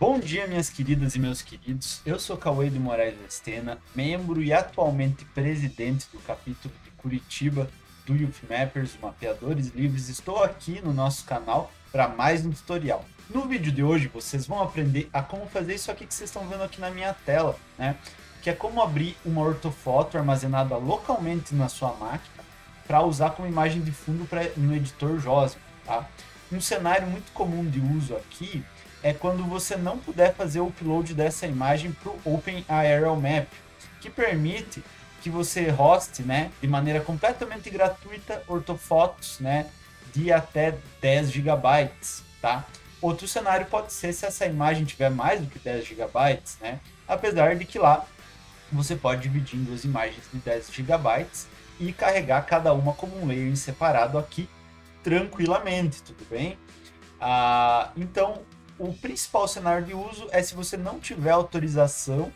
Bom dia, minhas queridas e meus queridos. Eu sou Cauê de Moraes Estena, membro e atualmente presidente do capítulo de Curitiba do Youth Mappers, Mapeadores Livres. Estou aqui no nosso canal para mais um tutorial. No vídeo de hoje, vocês vão aprender a como fazer isso aqui que vocês estão vendo aqui na minha tela, né? Que é como abrir uma ortofoto armazenada localmente na sua máquina para usar como imagem de fundo pra, no editor JOSM, tá? Um cenário muito comum de uso aqui é quando você não puder fazer o upload dessa imagem para o Open Aerial Map, que permite que você hoste, né, de maneira completamente gratuita, ortofotos, né, de até 10 GB, tá? Outro cenário pode ser se essa imagem tiver mais do que 10 GB, né? Apesar de que lá você pode dividir em duas imagens de 10 GB e carregar cada uma como um layer separado aqui tranquilamente, tudo bem? Ah, então, o principal cenário de uso é se você não tiver autorização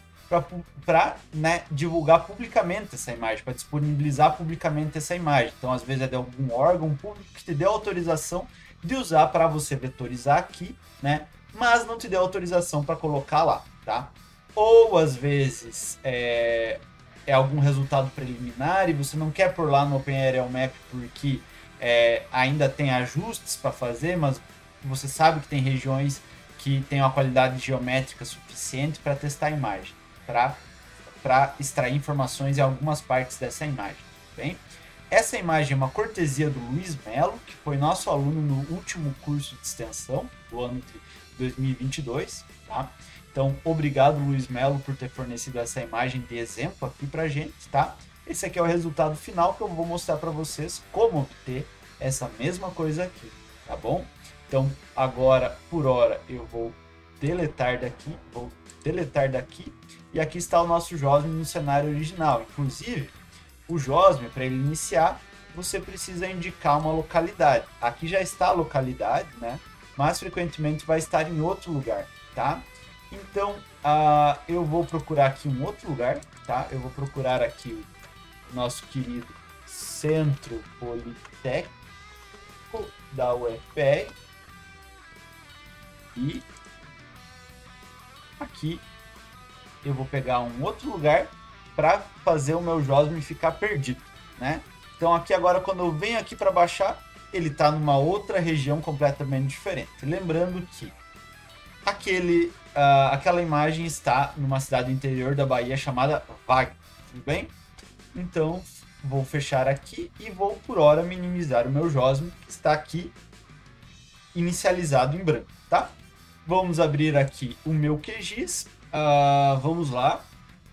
para né, divulgar publicamente essa imagem, para disponibilizar publicamente essa imagem. Então, às vezes é de algum órgão público que te deu autorização de usar para você vetorizar aqui, né? Mas não te deu autorização para colocar lá, tá? Ou às vezes é, é, algum resultado preliminar e você não quer pôr lá no OpenAerial Map porque é, ainda tem ajustes para fazer, mas você sabe que tem regiões que tem uma qualidade geométrica suficiente para testar a imagem, para extrair informações em algumas partes dessa imagem. Bem, essa imagem é uma cortesia do Luiz Melo, que foi nosso aluno no último curso de extensão do ano de 2022. Tá? Então, obrigado, Luiz Melo, por ter fornecido essa imagem de exemplo aqui para gente. Tá? Esse aqui é o resultado final que eu vou mostrar para vocês como obter essa mesma coisa aqui, tá bom? Então, agora, por hora, eu vou deletar daqui, vou deletar daqui, e aqui está o nosso JOSM no cenário original. Inclusive, o JOSM, para ele iniciar, você precisa indicar uma localidade. Aqui já está a localidade, né? Mas frequentemente vai estar em outro lugar, tá? Então, uh, eu vou procurar aqui um outro lugar, tá? Eu vou procurar aqui o nosso querido Centro Politécnico da UFPR e aqui eu vou pegar um outro lugar para fazer o meu JOSM ficar perdido, né? Então aqui agora quando eu venho aqui para baixar, ele está numa outra região completamente diferente. Lembrando que aquele, uh, aquela imagem está numa cidade interior da Bahia chamada Wagner, tudo bem? Então vou fechar aqui e vou por hora minimizar o meu JOSM que está aqui inicializado em branco, tá? Vamos abrir aqui o meu QGIS. Uh, vamos lá,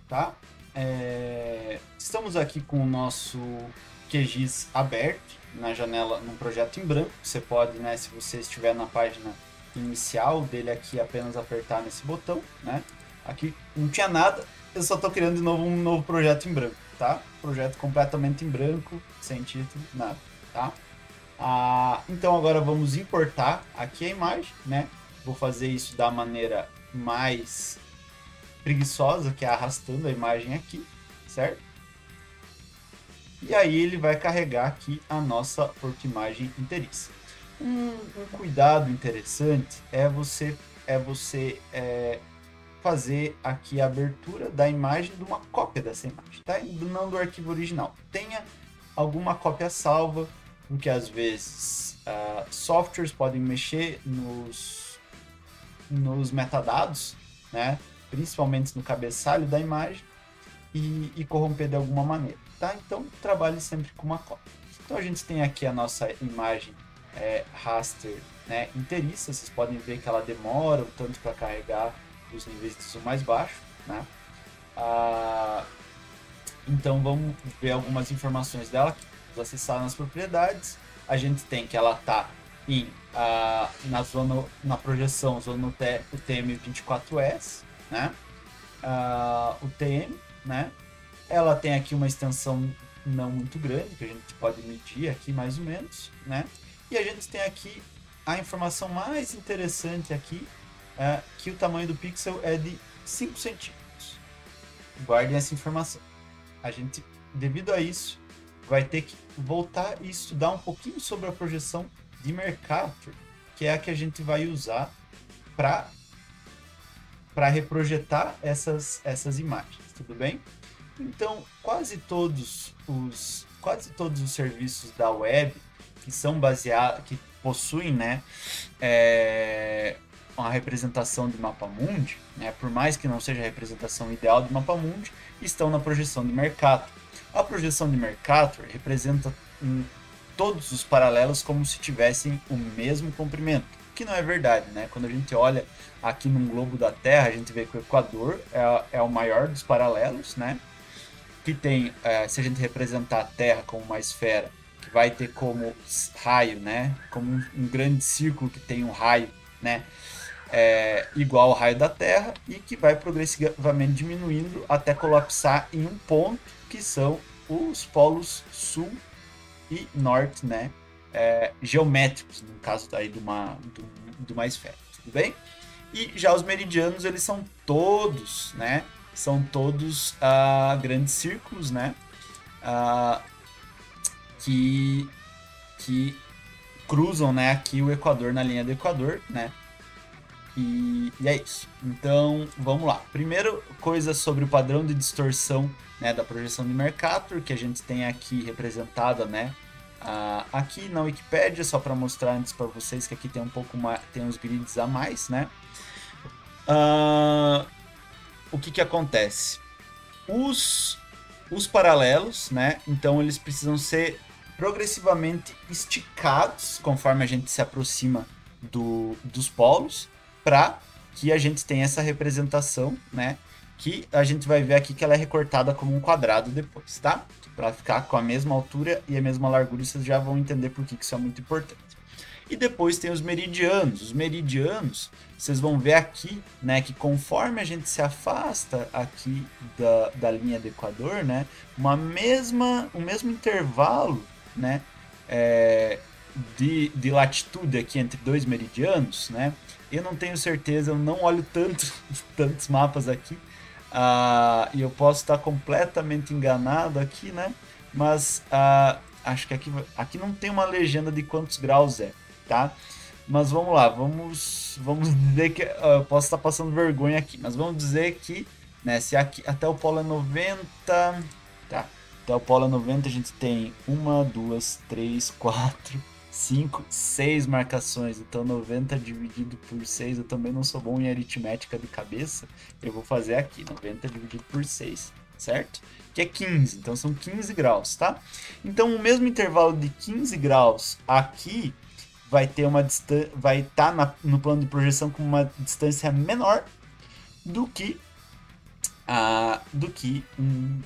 tá? É... Estamos aqui com o nosso QGIS aberto na janela, num projeto em branco. Você pode, né, se você estiver na página inicial dele aqui, apenas apertar nesse botão, né? Aqui não tinha nada, eu só estou criando de novo um novo projeto em branco, tá? Projeto completamente em branco, sem título, nada, tá? Ah, então agora vamos importar aqui a imagem, né? Vou fazer isso da maneira mais preguiçosa, que é arrastando a imagem aqui, certo? E aí ele vai carregar aqui a nossa porta-imagem inteiriça. Um, um, cuidado interessante é você é você é, fazer aqui a abertura da imagem de uma cópia dessa imagem, tá? Não do arquivo original. Tenha alguma cópia salva, porque às vezes uh, softwares podem mexer nos nos metadados, né? principalmente no cabeçalho da imagem, e, e, corromper de alguma maneira. Tá? Então, trabalhe sempre com uma cópia. Então, a gente tem aqui a nossa imagem é, raster né, inteiriça. Vocês podem ver que ela demora um tanto para carregar os níveis de zoom mais baixo. Né? Ah, então, vamos ver algumas informações dela. Vamos acessar nas propriedades. A gente tem que ela está em uh, na zona na projeção zona UTM 24S, né? O TM, né? Ela tem aqui uma extensão não muito grande que a gente pode medir aqui mais ou menos, né? E a gente tem aqui a informação mais interessante aqui, é que o tamanho do pixel é de 5 centímetros. Guardem essa informação. A gente, devido a isso, vai ter que voltar e estudar um pouquinho sobre a projeção de Mercator, que é a que a gente vai usar para para reprojetar essas, essas imagens, tudo bem? Então, quase todos os quase todos os serviços da web que são baseados, que possuem, né, é, uma representação de mapa mundi, né, por mais que não seja a representação ideal de mapa mundi, estão na projeção de Mercator. A projeção de Mercator representa um, todos os paralelos como se tivessem o mesmo comprimento, que não é verdade, né? Quando a gente olha aqui no globo da Terra, a gente vê que o Equador é, é o maior dos paralelos, né? Que tem, é, se a gente representar a Terra como uma esfera, que vai ter como raio, né? Como um, um grande círculo que tem um raio, né? É, igual ao raio da Terra e que vai progressivamente diminuindo até colapsar em um ponto que são os polos sul e norte, né? É, geométricos, no caso daí de uma, de uma esfera, tudo bem? E já os meridianos, eles são todos, né? São todos uh, grandes círculos, né? Uh, que, que cruzam, né? Aqui o Equador na linha do Equador, né? E, e, é isso. Então, vamos lá. Primeiro, coisa sobre o padrão de distorção né, da projeção de Mercator, que a gente tem aqui representada, né? Uh, aqui na Wikipedia, só para mostrar antes para vocês que aqui tem um pouco mais, tem uns grids a mais, né? Uh, o que que acontece? Os, os paralelos, né? Então eles precisam ser progressivamente esticados conforme a gente se aproxima do, dos polos para que a gente tenha essa representação, né? Que a gente vai ver aqui que ela é recortada como um quadrado depois, tá? Para ficar com a mesma altura e a mesma largura, vocês já vão entender por que isso é muito importante. E depois tem os meridianos. Os meridianos, vocês vão ver aqui, né, que conforme a gente se afasta aqui da, da linha do Equador, né, uma mesma, o mesmo intervalo, né, é, de, de latitude aqui entre dois meridianos, né, eu não tenho certeza, eu não olho tanto, tantos mapas aqui. Uh, e eu posso estar completamente enganado aqui, né? Mas uh, acho que aqui, aqui não tem uma legenda de quantos graus é, tá? Mas vamos lá, vamos, vamos dizer que. Uh, eu posso estar passando vergonha aqui, mas vamos dizer que, né, se aqui até o polo é 90. Tá. Até o polo é 90, a gente tem uma, duas, três, quatro, 5, 6 marcações. Então 90 dividido por 6, eu também não sou bom em aritmética de cabeça. Eu vou fazer aqui, 90 dividido por 6, certo? Que é 15, então são 15 graus, tá? Então o mesmo intervalo de 15 graus aqui vai ter uma distância, vai estar tá no plano de projeção com uma distância menor do que a do que um,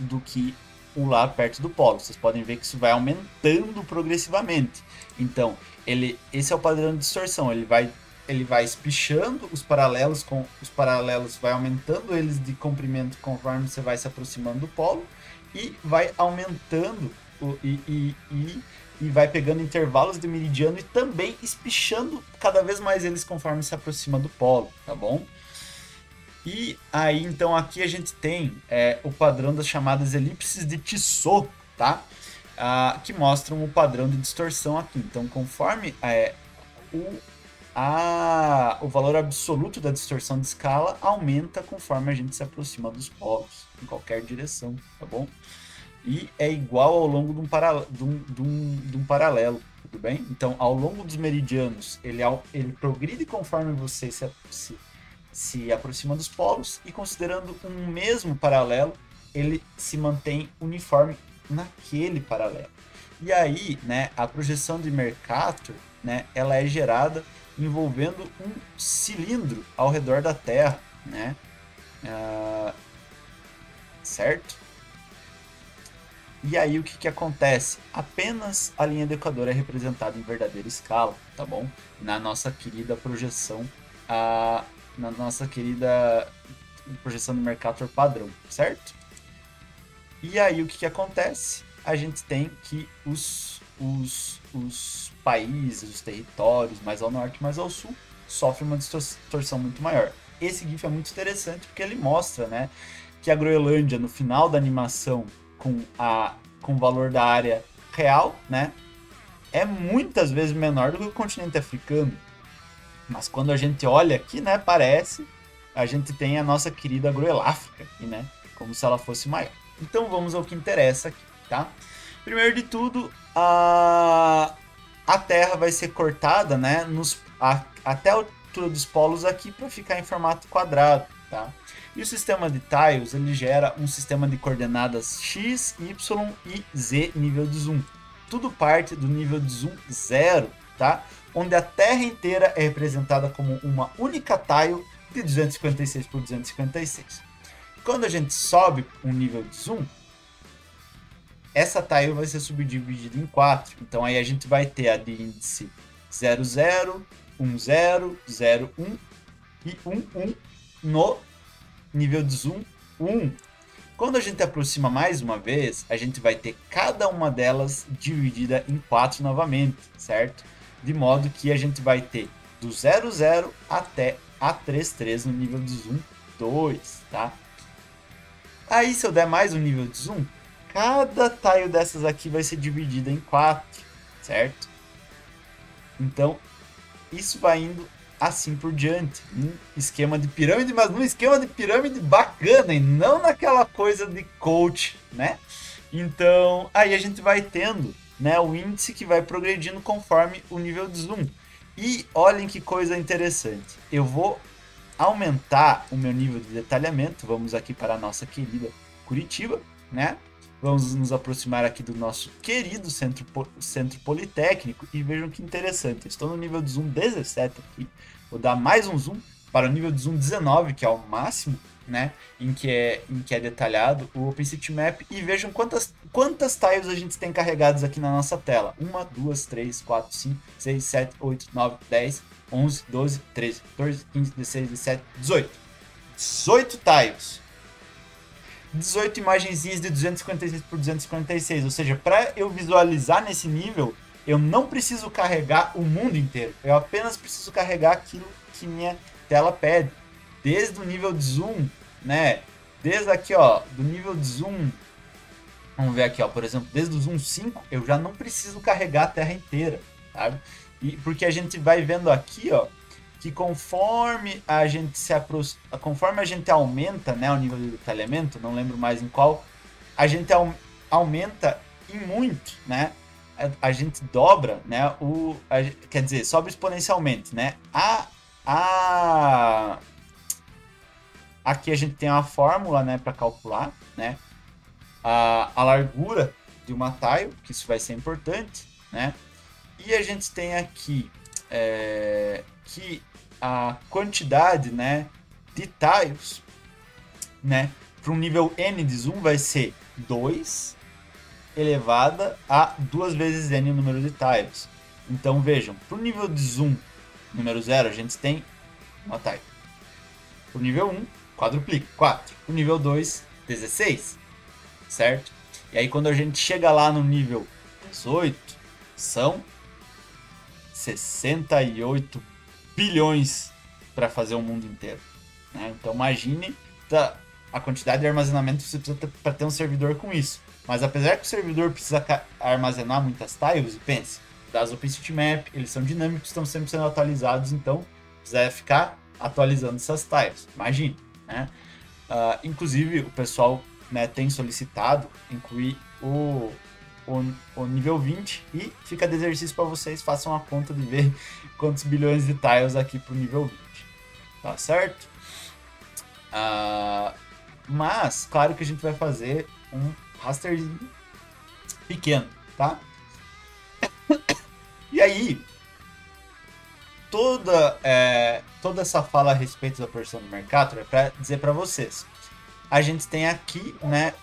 do que um lá perto do polo. Vocês podem ver que isso vai aumentando progressivamente. Então, ele, esse é o padrão de distorção. Ele vai, ele vai espichando os paralelos com os paralelos, vai aumentando eles de comprimento conforme você vai se aproximando do polo e vai aumentando o, e, e, e, e vai pegando intervalos de meridiano e também espichando cada vez mais eles conforme se aproxima do polo, tá bom? E aí, então, aqui a gente tem é, o padrão das chamadas elipses de Tissot, tá? Ah, que mostram o padrão de distorção aqui. Então, conforme é, o, a, o valor absoluto da distorção de escala aumenta conforme a gente se aproxima dos polos, em qualquer direção, tá bom? E é igual ao longo de um, para, de um, de um, de um paralelo, tudo bem? Então, ao longo dos meridianos, ele, ele progride conforme você se, se se aproxima dos polos e considerando um mesmo paralelo, ele se mantém uniforme naquele paralelo. E aí, né, a projeção de Mercator, né, ela é gerada envolvendo um cilindro ao redor da Terra, né? Uh, certo? E aí o que, que acontece? Apenas a linha do Equador é representada em verdadeira escala, tá bom? Na nossa querida projeção uh, na nossa querida projeção do Mercator padrão, certo? E aí o que, que acontece? A gente tem que os, os, os países, os territórios, mais ao norte, mais ao sul, sofrem uma distorção muito maior. Esse GIF é muito interessante porque ele mostra né, que a Groenlândia, no final da animação, com, a, com o valor da área real, né, é muitas vezes menor do que o continente africano. Mas quando a gente olha aqui, né, parece, a gente tem a nossa querida Groeláfrica aqui, né, como se ela fosse maior. Então vamos ao que interessa aqui, tá? Primeiro de tudo, a, a Terra vai ser cortada, né, nos, a, até a altura dos polos aqui para ficar em formato quadrado, tá? E o sistema de tiles ele gera um sistema de coordenadas x, y e z nível de zoom. Tudo parte do nível de zoom zero, tá? Onde a Terra inteira é representada como uma única tile de 256 por 256. Quando a gente sobe um nível de zoom, essa tile vai ser subdividida em quatro. Então aí a gente vai ter a de índice 00, 10, 01 e 11 no nível de zoom 1. Quando a gente aproxima mais uma vez, a gente vai ter cada uma delas dividida em quatro novamente, certo? De modo que a gente vai ter do 00 até a 33 no nível de zoom 2, tá? Aí se eu der mais um nível de zoom, cada tile dessas aqui vai ser dividida em quatro, certo? Então, isso vai indo assim por diante. Um esquema de pirâmide, mas num esquema de pirâmide bacana e não naquela coisa de coach, né? Então, aí a gente vai tendo né, o índice que vai progredindo conforme o nível de zoom. E olhem que coisa interessante. Eu vou aumentar o meu nível de detalhamento. Vamos aqui para a nossa querida Curitiba, né? Vamos nos aproximar aqui do nosso querido centro, centro politécnico e vejam que interessante. Estou no nível de zoom 17 aqui. Vou dar mais um zoom para o nível de zoom 19, que é o máximo, né? Em que é, em que é detalhado o OpenCityMap. E vejam quantas, quantas tiles a gente tem carregadas aqui na nossa tela. 1, 2, 3, 4, 5, 6, 7, 8, 9, 10, 11, 12, 13, 14, 15, 16, 17, 18. 18 tiles. 18 imagenzinhas de 256 por 256, ou seja, para eu visualizar nesse nível, eu não preciso carregar o mundo inteiro, eu apenas preciso carregar aquilo que minha tela pede, desde o nível de zoom, né? Desde aqui, ó, do nível de zoom, vamos ver aqui, ó, por exemplo, desde o zoom 5, eu já não preciso carregar a terra inteira, sabe? E porque a gente vai vendo aqui, ó, que conforme a gente se aproxima, conforme a gente aumenta, né, o nível de detalhamento, não lembro mais em qual, a gente aumenta em muito, né? A, a gente dobra, né? O, a, quer dizer, sobe exponencialmente, né? A, a aqui a gente tem uma fórmula, né, para calcular, né? A, a largura de uma tile, que isso vai ser importante, né? E a gente tem aqui é, que a quantidade né, de tiles né, para um nível n de zoom vai ser 2 elevada a 2 vezes n o número de tiles. Então vejam, para o nível de zoom número 0 a gente tem uma tile. Para o nível 1, quadruplica, 4. Para o nível 2, 16. Certo? E aí quando a gente chega lá no nível 18, são 68 bilhões para fazer o mundo inteiro. Né? Então imagine a quantidade de armazenamento que você precisa para ter um servidor com isso. Mas apesar que o servidor precisa armazenar muitas tiles, pense, das OpenCityMap, eles são dinâmicos, estão sempre sendo atualizados, então precisa ficar atualizando essas tiles. Imagine, né? Uh, inclusive o pessoal né, tem solicitado incluir o o, o nível 20 e fica de exercício para vocês, façam a conta de ver quantos bilhões de tiles aqui pro nível 20. Tá certo? Uh, mas, claro que a gente vai fazer um rasterzinho pequeno, tá? E aí, toda, é, toda essa fala a respeito da porção do Mercator é para dizer para vocês. A gente tem aqui, né,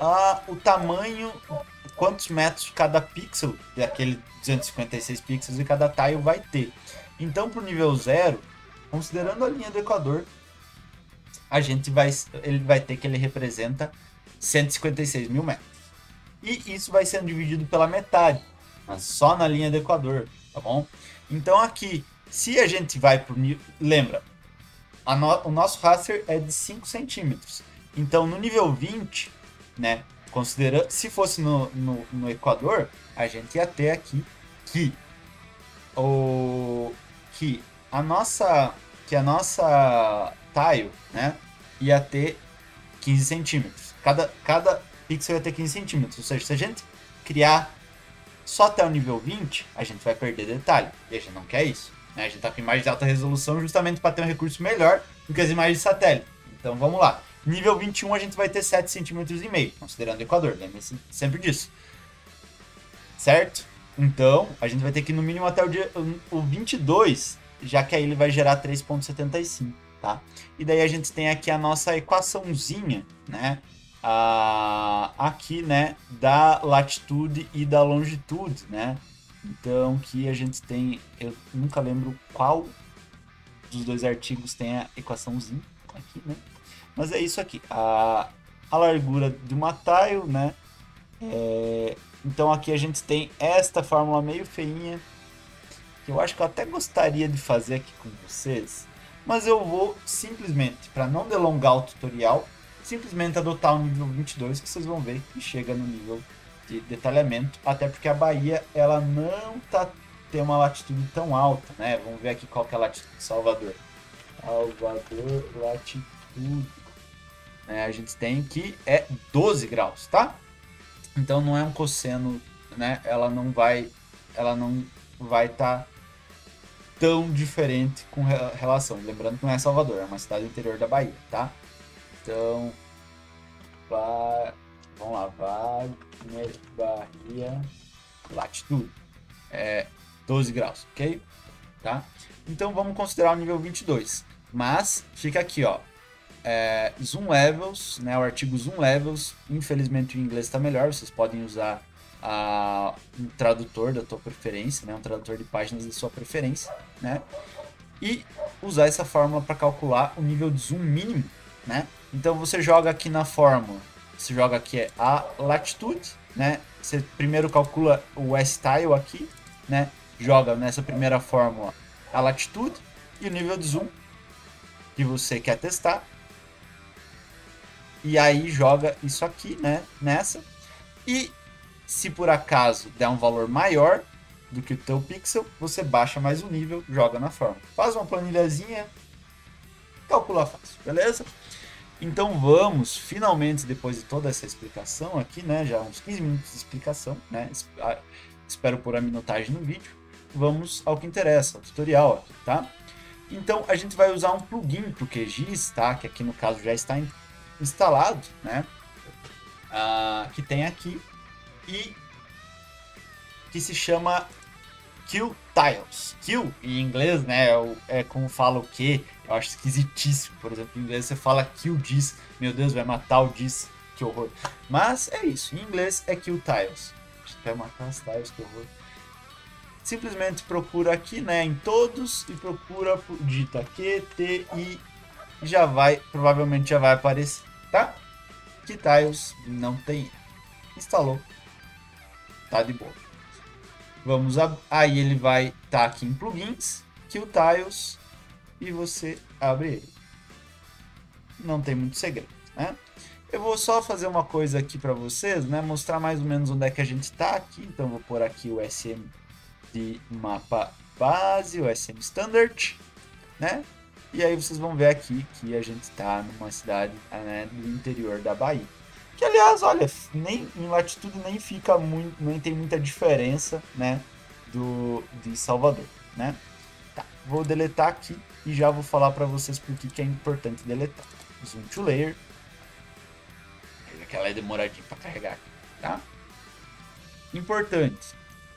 a, o tamanho quantos metros cada pixel daquele 256 pixels e cada tile vai ter. Então, para o nível 0, considerando a linha do Equador, a gente vai, ele vai ter que ele representa 156 mil metros. E isso vai sendo dividido pela metade, mas só na linha do Equador, tá bom? Então aqui, se a gente vai para. Lembra, no, o nosso raster é de 5 centímetros. Então no nível 20, né, Considerando, se fosse no, no, no, Equador, a gente ia ter aqui que o que a nossa, que a nossa tile, né, ia ter 15 centímetros. Cada, cada pixel ia ter 15 centímetros. Ou seja, se a gente criar só até o nível 20, a gente vai perder detalhe. E a gente não quer isso. Né? A gente está com imagens de alta resolução justamente para ter um recurso melhor do que as imagens de satélite. Então vamos lá. Nível 21 a gente vai ter 7,5 cm, considerando o Equador, lembre-se sempre disso. Certo? Então, a gente vai ter que no mínimo até o, dia, o 22, já que aí ele vai gerar 3,75, tá? E daí a gente tem aqui a nossa equaçãozinha, né? Aqui, né, da latitude e da longitude, né? Então, que a gente tem, eu nunca lembro qual dos dois artigos tem a equaçãozinha aqui, né? Mas é isso aqui, a, a largura de uma tile, né? É, então aqui a gente tem esta fórmula meio feinha, que eu acho que eu até gostaria de fazer aqui com vocês, mas eu vou simplesmente, para não delongar o tutorial, simplesmente adotar o nível 22, que vocês vão ver que chega no nível de detalhamento, até porque a Bahia ela não tá tem uma latitude tão alta, né? Vamos ver aqui qual que é a latitude de Salvador. Salvador, latitude. É, a gente tem que é 12 graus, tá? Então não é um cosseno, né? Ela não vai, ela não vai estar tá tão diferente com relação. Lembrando que não é Salvador, é uma cidade interior da Bahia, tá? Então, vai, vamos lá, Wagner, Bahia, latitude, é 12 graus, ok? Tá? Então vamos considerar o nível 22. Mas fica aqui, ó, é, Zoom Levels, né, o artigo Zoom Levels, infelizmente o inglês está melhor, vocês podem usar a, um tradutor da tua preferência, né, um tradutor de páginas da sua preferência, né, e usar essa fórmula para calcular o nível de zoom mínimo, né, então você joga aqui na fórmula, você joga aqui é a latitude, né? Você primeiro calcula o S-tile aqui, né? Joga nessa primeira fórmula a latitude e o nível de zoom que você quer testar. E aí joga isso aqui, né? Nessa. E se por acaso der um valor maior do que o teu pixel, você baixa mais o nível, joga na fórmula. Faz uma planilhazinha, calcula fácil, beleza? Então vamos, finalmente, depois de toda essa explicação aqui, né, já uns 15 minutos de explicação, né, espero por a minutagem no vídeo, vamos ao que interessa, ao tutorial tá? Então a gente vai usar um plugin para o QGIS, tá, que aqui no caso já está instalado, né, uh, que tem aqui, e que se chama Q Tiles. Q em inglês, né, é, é como fala o que, eu acho esquisitíssimo. Por exemplo, em inglês você fala kill this, meu Deus, vai matar o this, que horror. Mas é isso, em inglês é kill tiles. Vai matar as tiles, que horror. Simplesmente procura aqui, né, em todos e procura, digita Q, T, I, e já vai, provavelmente já vai aparecer, tá? Que tiles não tem. Instalou. Tá de boa. Vamos a... aí ele vai estar tá aqui em plugins, Kill Tiles e você abre ele. Não tem muito segredo, né? Eu vou só fazer uma coisa aqui para vocês, né? Mostrar mais ou menos onde é que a gente está aqui. Então vou pôr aqui o SM de mapa base, o SM Standard, né? E aí vocês vão ver aqui que a gente está numa cidade né, do interior da Bahia. Que aliás, olha, nem em latitude nem fica muito, nem tem muita diferença, né, do de Salvador, né? Tá, vou deletar aqui e já vou falar para vocês por que, é importante deletar. Zoom to layer. Aquela é demoradinha para carregar tá? Importante.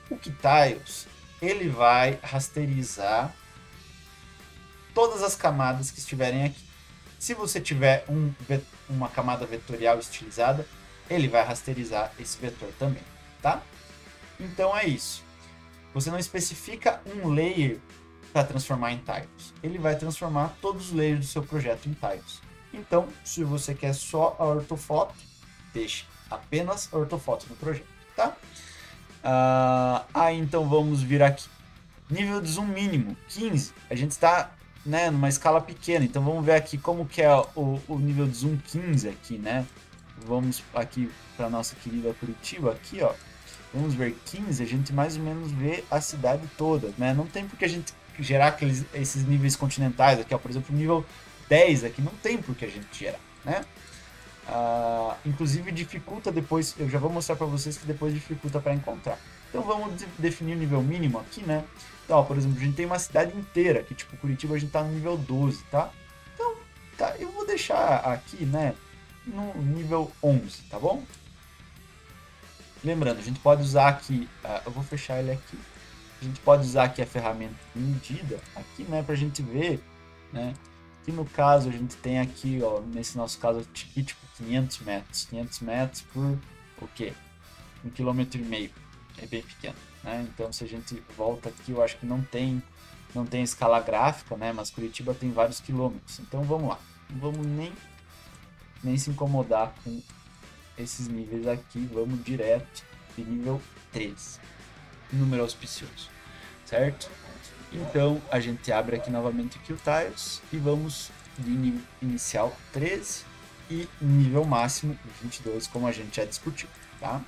O Ktiles, ele vai rasterizar todas as camadas que estiverem aqui. Se você tiver um, uma camada vetorial estilizada, ele vai rasterizar esse vetor também, tá? Então é isso. Você não especifica um layer para transformar em tiles. Ele vai transformar todos os layers do seu projeto em tiles. Então, se você quer só a ortofoto, deixe apenas a ortofoto no projeto, tá? Uh, aí então vamos vir aqui. Nível de zoom mínimo, 15. A gente está né, numa escala pequena, então vamos ver aqui como que é o, o nível de zoom 15 aqui, né? Vamos aqui para nossa querida Curitiba, aqui, ó. Vamos ver 15, a gente mais ou menos vê a cidade toda, né? Não tem porque a gente gerar aqueles, esses níveis continentais aqui, ó, por exemplo, nível 10 aqui não tem por que a gente gerar, né? Uh, inclusive dificulta depois, eu já vou mostrar para vocês que depois dificulta para encontrar. Então vamos de definir o nível mínimo aqui, né? Então, ó, por exemplo, a gente tem uma cidade inteira, que tipo Curitiba a gente tá no nível 12, tá? Então, tá, eu vou deixar aqui, né, no nível 11, tá bom? Lembrando, a gente pode usar aqui, uh, eu vou fechar ele aqui. A gente pode usar aqui a ferramenta medida, aqui, né, pra gente ver, né, que no caso a gente tem aqui, ó, nesse nosso caso aqui, tipo 500 metros. 500 metros por o quê? Um quilômetro e meio. É bem pequeno, né? Então se a gente volta aqui, eu acho que não tem não tem escala gráfica, né? Mas Curitiba tem vários quilômetros. Então vamos lá. Não vamos nem nem se incomodar com esses níveis aqui. Vamos direto de nível 13. Número auspicioso, certo? Então a gente abre aqui novamente o Tiles e vamos de nível inicial 13 e nível máximo 22, como a gente já discutiu, tá?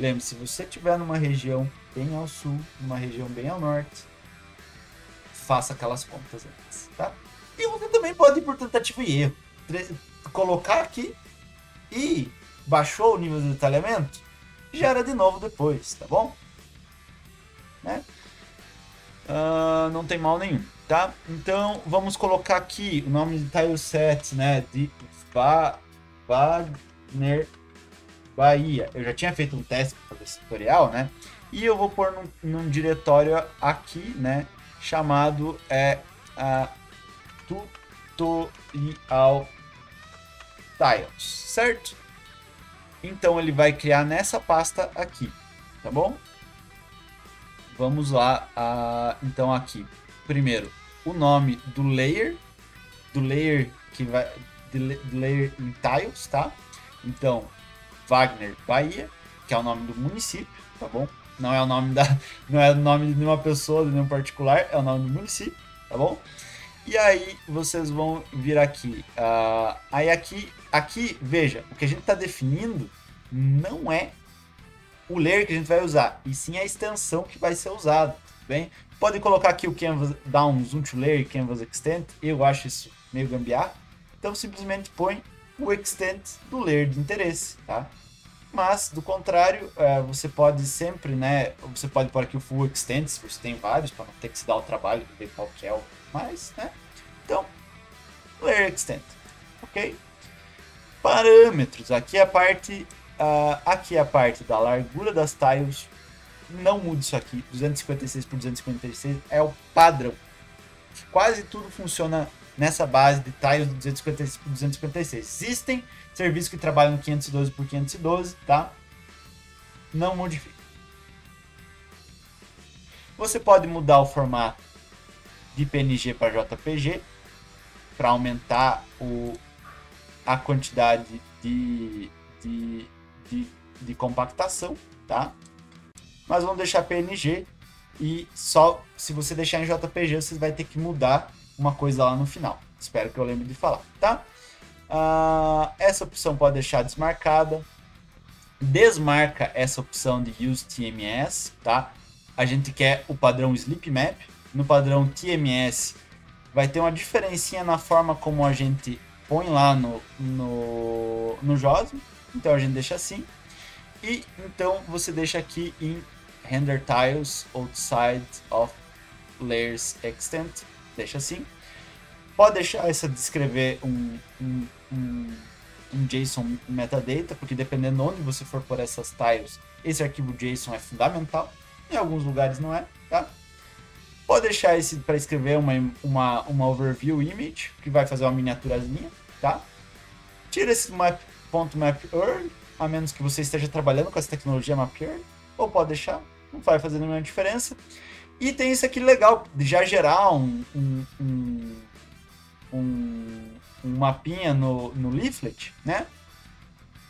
Lembre, se você estiver numa região bem ao sul, numa região bem ao norte, faça aquelas contas antes, tá? E você também pode ir por tentativa e erro. Colocar aqui e baixou o nível de detalhamento, gera de novo depois, tá bom? Né? Uh, não tem mal nenhum, tá? Então, vamos colocar aqui o nome de tile set, né? De ba Wagner Bahia. Eu já tinha feito um teste para esse tutorial, né? E eu vou pôr num, num diretório aqui, né? Chamado é, a tutorial tiles, certo? Então ele vai criar nessa pasta aqui, tá bom? Vamos lá, uh, então aqui. Primeiro, o nome do layer, do layer que vai, de layer em tiles, tá? Então, Wagner Bahia, que é o nome do município, tá bom? Não é o nome da, não é o nome de nenhuma pessoa, de nenhum particular, é o nome do município, tá bom? E aí vocês vão vir aqui, uh, aí aqui, aqui, veja, o que a gente está definindo não é o layer que a gente vai usar, e sim a extensão que vai ser usada, bem? Pode colocar aqui o Canvas Down Zoom to Layer Canvas Extend, eu acho isso meio gambiarra, então simplesmente põe o extent do layer de interesse, tá? Mas, do contrário, é, você pode sempre, né, você pode pôr aqui o full extent, se você tem vários, para não ter que se dar o trabalho de ver qual que é o mais, né? Então, layer extent, ok? Parâmetros, aqui é a parte Uh, aqui é a parte da largura das tiles. Não mude isso aqui. 256 por 256 é o padrão. Quase tudo funciona nessa base de tiles de 256 por 256. Existem serviços que trabalham 512 por 512, tá? Não modifique. Você pode mudar o formato de PNG para JPG para aumentar o, a quantidade de, de de, de compactação, tá? Mas vamos deixar PNG e só se você deixar em JPG você vai ter que mudar uma coisa lá no final. Espero que eu lembre de falar, tá? Uh, essa opção pode deixar desmarcada. Desmarca essa opção de Use TMS, tá? A gente quer o padrão Sleep Map. No padrão TMS vai ter uma diferencinha na forma como a gente põe lá no, no, no JOSM, então a gente deixa assim. E então você deixa aqui em render tiles outside of layers extent, deixa assim. Pode deixar essa descrever um, um, um, um JSON metadata, porque dependendo de onde você for por essas tiles, esse arquivo JSON é fundamental. Em alguns lugares não é, tá? Pode deixar esse para escrever uma, uma, uma overview image, que vai fazer uma miniaturazinha, tá? Tira esse map .map.earn, a menos que você esteja trabalhando com essa tecnologia MapEarn, ou pode deixar, não vai fazer nenhuma diferença. E tem isso aqui legal, de já gerar um, um, um, um, um mapinha no, no leaflet, né?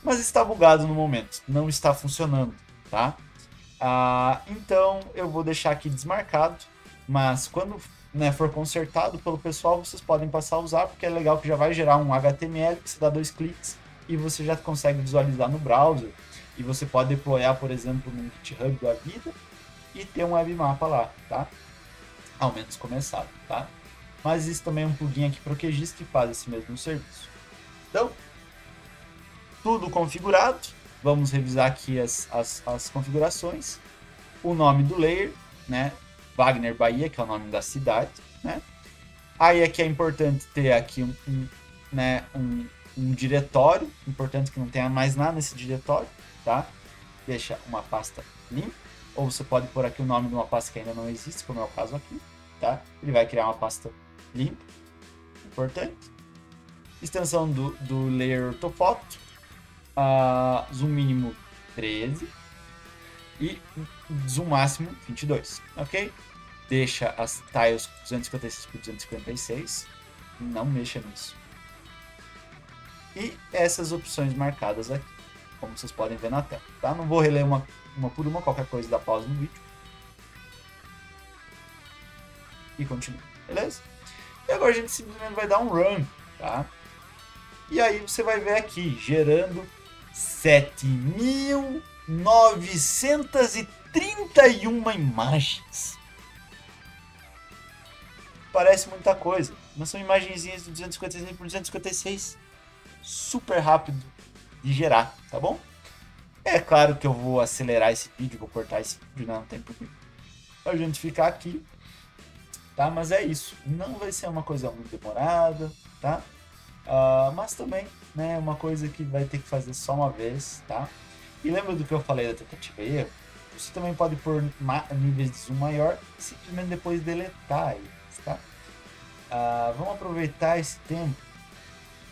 Mas está bugado no momento, não está funcionando, tá? Ah, então eu vou deixar aqui desmarcado, mas quando né, for consertado pelo pessoal, vocês podem passar a usar, porque é legal que já vai gerar um HTML, que você dá dois cliques e você já consegue visualizar no browser. E você pode deployar, por exemplo, no GitHub da vida e ter um webmapa lá, tá? ao menos começado, tá? Mas isso também é um plugin aqui para o QGIS que faz esse mesmo serviço. Então, tudo configurado. Vamos revisar aqui as, as, as configurações. O nome do layer, né? Wagner Bahia, que é o nome da cidade, né? Aí aqui é importante ter aqui um, um né, um, um diretório, importante que não tenha mais nada nesse diretório, tá? Deixa uma pasta limpa, ou você pode pôr aqui o nome de uma pasta que ainda não existe, como é o caso aqui, tá? Ele vai criar uma pasta limpa, importante. Extensão do, do layer ortofoto, uh, zoom mínimo 13 e zoom máximo 22, ok? Deixa as tiles 256 por 256, não mexa nisso. E essas opções marcadas aqui, como vocês podem ver na tela, tá? Não vou reler uma, uma por uma, qualquer coisa dá pausa no vídeo. E continua, beleza? E agora a gente simplesmente vai dar um run, tá? E aí você vai ver aqui, gerando 7.931 imagens. Parece muita coisa, mas são imagenzinhas de 256 por 256. Super rápido de gerar, tá bom? É claro que eu vou acelerar esse vídeo, vou cortar esse vídeo, não tem por a gente ficar aqui, tá? Mas é isso, não vai ser uma coisa muito demorada, tá? Uh, mas também, né, uma coisa que vai ter que fazer só uma vez, tá? E lembra do que eu falei da tentativa e erro? Você também pode pôr níveis de zoom maior e simplesmente depois deletar eles, tá? Uh, vamos aproveitar esse tempo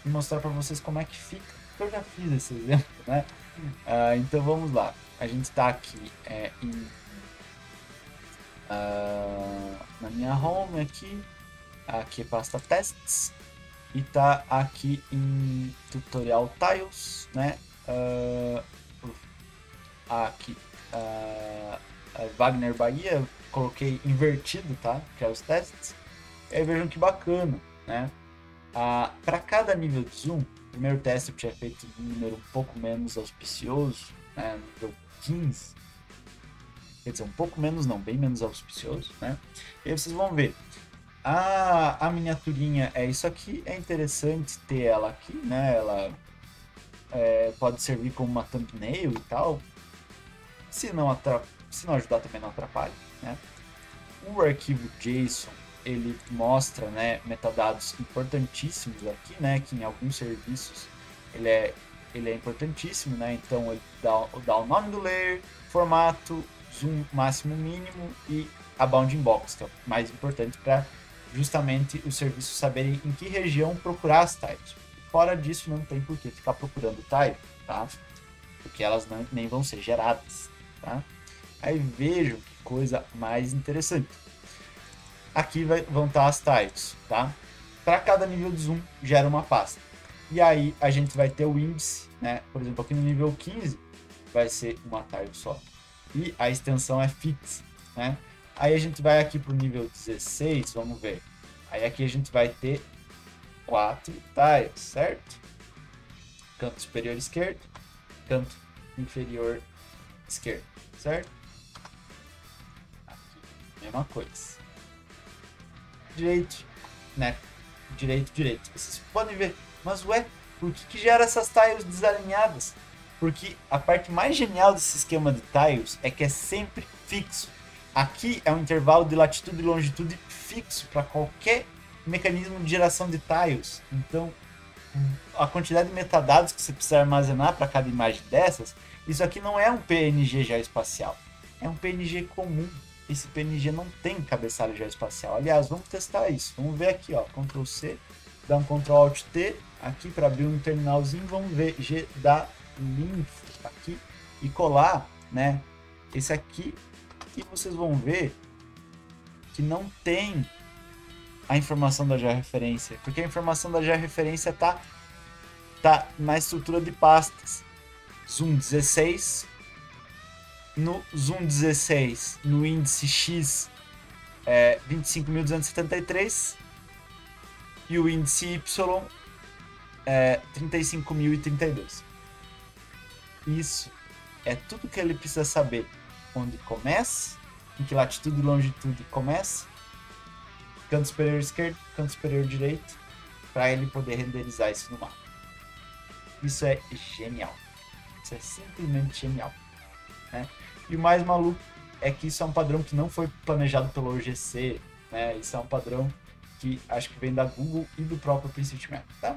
e mostrar para vocês como é que fica. Eu já fiz esse exemplo, né? Uh, então vamos lá. A gente está aqui é, em, uh, na minha home aqui, aqui é pasta tests e tá aqui em tutorial tiles, né? Uh, aqui Wagner Bahia, coloquei invertido, tá? Que é os testes. E aí vejam que bacana, né? Ah, Para cada nível de zoom, o primeiro teste eu tinha feito um número um pouco menos auspicioso, né? nível 15. Quer dizer, um pouco menos não, bem menos auspicioso, né? E aí vocês vão ver. A, a miniaturinha é isso aqui, é interessante ter ela aqui, né? Ela é, pode servir como uma thumbnail e tal. Se não. Se não ajudar também não atrapalha, né? O arquivo JSON ele mostra né, metadados importantíssimos aqui, né, que em alguns serviços ele é, ele é importantíssimo, né, então ele dá, dá o nome do layer, formato, zoom máximo mínimo e a bounding box, que é o mais importante para justamente os serviços saberem em que região procurar as types. Fora disso, não tem por que ficar procurando type, tá? Porque elas não, nem vão ser geradas, tá? Aí vejam que coisa mais interessante aqui vai, vão estar as tiles, tá? Para cada nível de zoom, gera uma pasta. E aí a gente vai ter o índice, né? Por exemplo, aqui no nível 15 vai ser uma tile só. E a extensão é fix, né? Aí a gente vai aqui para o nível 16, vamos ver. Aí aqui a gente vai ter quatro tiles, certo? Canto superior esquerdo, canto inferior esquerdo, certo? Aqui, mesma coisa direito, né? Direito, direito. Vocês podem ver, mas ué, por que, que gera essas tiles desalinhadas? Porque a parte mais genial desse esquema de tiles é que é sempre fixo. Aqui é um intervalo de latitude e longitude fixo para qualquer mecanismo de geração de tiles. Então, a quantidade de metadados que você precisa armazenar para cada imagem dessas, isso aqui não é um PNG geoespacial, é um PNG comum esse PNG não tem cabeçalho geoespacial. Aliás, vamos testar isso. Vamos ver aqui, ó, Ctrl C, dá um Ctrl Alt T aqui para abrir um terminalzinho, vamos ver G da linf aqui e colar, né, esse aqui e vocês vão ver que não tem a informação da georreferência, porque a informação da georreferência tá tá na estrutura de pastas. Zoom 16 no Zoom 16, no índice X, é 25.273 e o índice Y é 35.032. Isso é tudo que ele precisa saber. Onde começa, em que latitude e longitude começa canto superior esquerdo, canto superior direito, para ele poder renderizar isso no mapa. Isso é genial. Isso é simplesmente genial. E o mais maluco é que isso é um padrão que não foi planejado pelo OGC, né? Isso é um padrão que acho que vem da Google e do próprio OpenStreetMap, tá?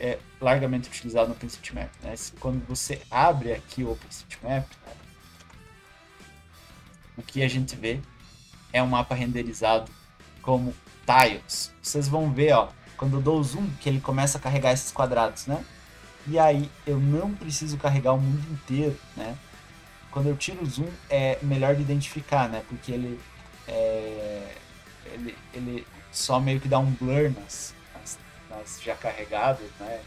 É largamente utilizado no OpenStreetMap, né? Quando você abre aqui o OpenStreetMap, o que a gente vê é um mapa renderizado como tiles. Vocês vão ver, ó, quando eu dou o zoom, que ele começa a carregar esses quadrados, né? E aí eu não preciso carregar o mundo inteiro, né? Quando eu tiro o zoom é melhor de identificar, né? Porque ele é, ele, ele só meio que dá um blur nas, nas, nas já carregadas, né?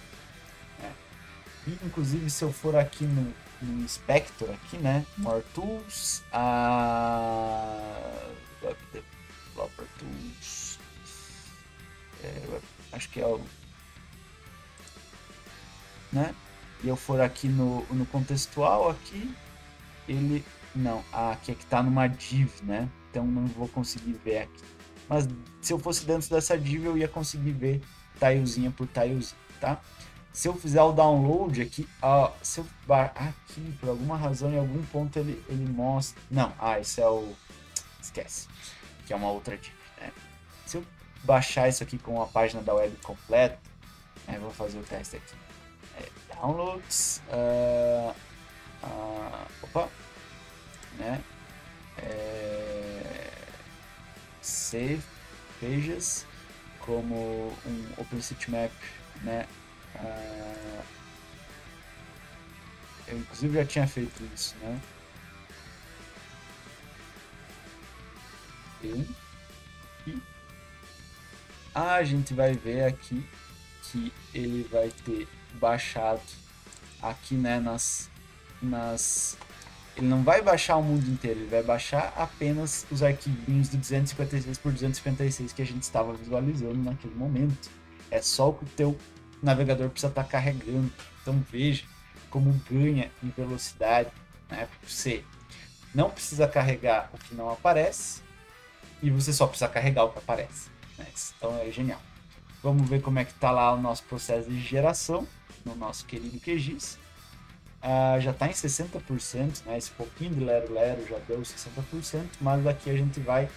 É. E, inclusive se eu for aqui no, no Inspector aqui, né? More Tools, a Developer Tools, é, acho que é o, né? E eu for aqui no, no contextual aqui, ele não, aqui é que tá numa div, né? Então não vou conseguir ver aqui. Mas se eu fosse dentro dessa div, eu ia conseguir ver tilezinha por tilezinha, tá? Se eu fizer o download aqui, ó, se eu aqui por alguma razão em algum ponto ele ele mostra, não, ah, esse é o esquece, que é uma outra div, né? Se eu baixar isso aqui com a página da web completa, né, vou fazer o teste aqui. É, downloads, uh, uh, opa, né? É, save pages como um OpenStreetMap, né? Uh, eu inclusive já tinha feito isso, né? E, e a gente vai ver aqui que ele vai ter baixado aqui, né, nas nas ele não vai baixar o mundo inteiro, ele vai baixar apenas os arquivinhos do 256 por 256 que a gente estava visualizando naquele momento. É só o que o teu navegador precisa estar tá carregando. Então veja como ganha em velocidade. Né? Você não precisa carregar o que não aparece e você só precisa carregar o que aparece. Né? Então é genial. Vamos ver como é que está lá o nosso processo de geração no nosso querido QGIS uh, já está em 60%, né? Esse pouquinho de Lero Lero já deu 60%, mas daqui a gente vai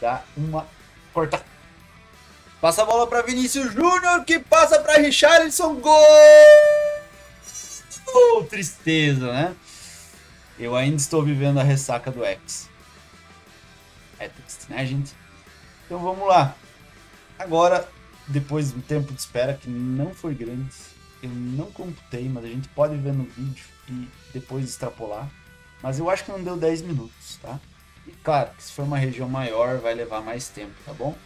dar uma corta. Passa a bola para Vinícius Júnior, que passa para Richarlison, gol! Oh, tristeza, né? Eu ainda estou vivendo a ressaca do X. É triste, né, gente? Então vamos lá. Agora, depois de um tempo de espera que não foi grande, eu não computei, mas a gente pode ver no vídeo e depois extrapolar. Mas eu acho que não deu 10 minutos, tá? E claro, se for uma região maior vai levar mais tempo, tá bom?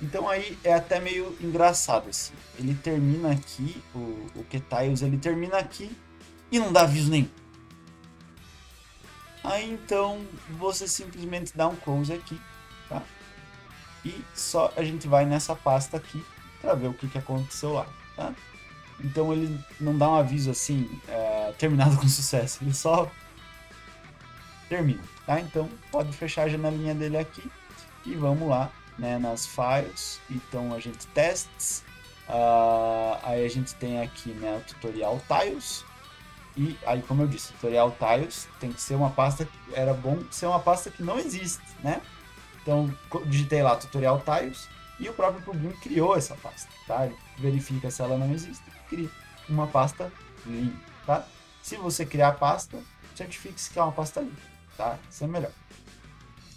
Então aí é até meio engraçado assim. Ele termina aqui, o, o Ketiles, ele termina aqui e não dá aviso nenhum. Aí então você simplesmente dá um close aqui, tá? E só a gente vai nessa pasta aqui para ver o que, que aconteceu lá, tá? Então ele não dá um aviso assim, é, terminado com sucesso. Ele só termina, tá? Então pode fechar a janelinha dele aqui e vamos lá, né, nas files. Então a gente tests, uh, aí a gente tem aqui, né, o tutorial tiles. E aí, como eu disse, tutorial tiles tem que ser uma pasta, era bom ser uma pasta que não existe, né? Então digitei lá tutorial tiles e o próprio plugin criou essa pasta, tá? Ele verifica se ela não existe crie uma pasta limpa, tá? Se você criar a pasta, certifique-se que é uma pasta limpa, tá? Isso é melhor.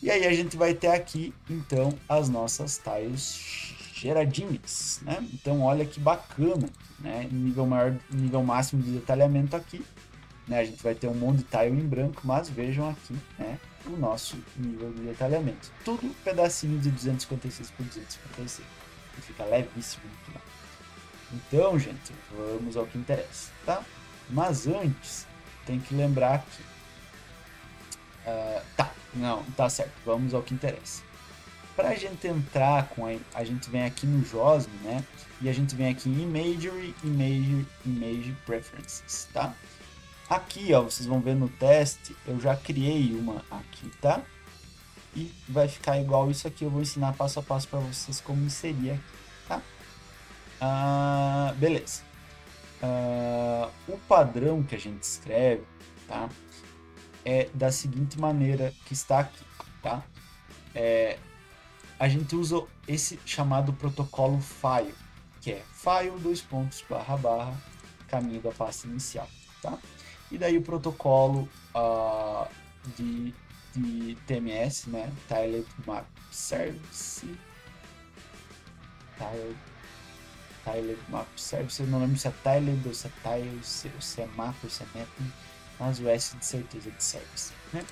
E aí a gente vai ter aqui, então, as nossas tiles geradinhas, né? Então, olha que bacana, né? Nível maior, nível máximo de detalhamento aqui, né? A gente vai ter um monte de tile em branco, mas vejam aqui, né? O nosso nível de detalhamento. Tudo pedacinho de 256 por 256. E fica levíssimo no final. Então, gente, vamos ao que interessa, tá? Mas antes, tem que lembrar que... Uh, tá, não, tá certo, vamos ao que interessa. Para a gente entrar com a, a gente vem aqui no JOSM, né? E a gente vem aqui em Imagery, Image, Image Preferences, tá? Aqui, ó, vocês vão ver no teste, eu já criei uma aqui, tá? e vai ficar igual isso aqui. Eu vou ensinar passo a passo para vocês como inserir aqui? Ah, beleza. Ah, o padrão que a gente escreve, tá? É da seguinte maneira que está aqui, tá? É, a gente usa esse chamado protocolo file, que é file dois pontos barra barra caminho da pasta inicial, tá? E daí o protocolo uh, de, de TMS, né? Tiled Map Service. Tiled, Map Service. Eu não lembro se é Tiled ou se é Tile, se, se é ou se é map, mas o S de certeza de service, né?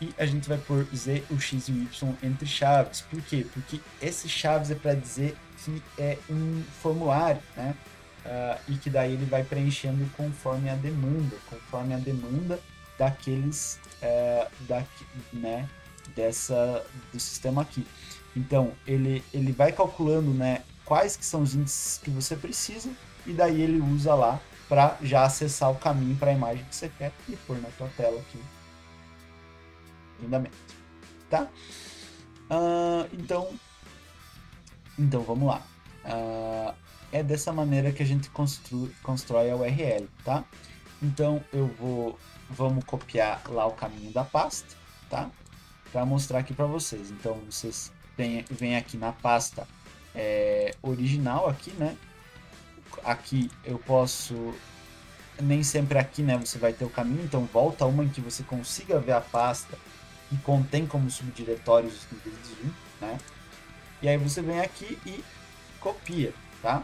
E a gente vai pôr Z, o X e o Y entre chaves. Por quê? Porque esses chaves é para dizer que é um formulário, né? Uh, e que daí ele vai preenchendo conforme a demanda, conforme a demanda daqueles, uh, da, né, dessa, do sistema aqui. Então, ele, ele vai calculando, né, quais que são os índices que você precisa, e daí ele usa lá para já acessar o caminho para a imagem que você quer e pôr na tua tela aqui lindamente, tá? Uh, então, então vamos lá. Uh, é dessa maneira que a gente constrói a URL, tá? Então eu vou, vamos copiar lá o caminho da pasta, tá? Para mostrar aqui para vocês. Então vocês vêm aqui na pasta é, original aqui, né? Aqui eu posso nem sempre aqui, né, você vai ter o caminho, então volta uma em que você consiga ver a pasta que contém como subdiretórios os níveis de zoom, né? E aí você vem aqui e copia, tá?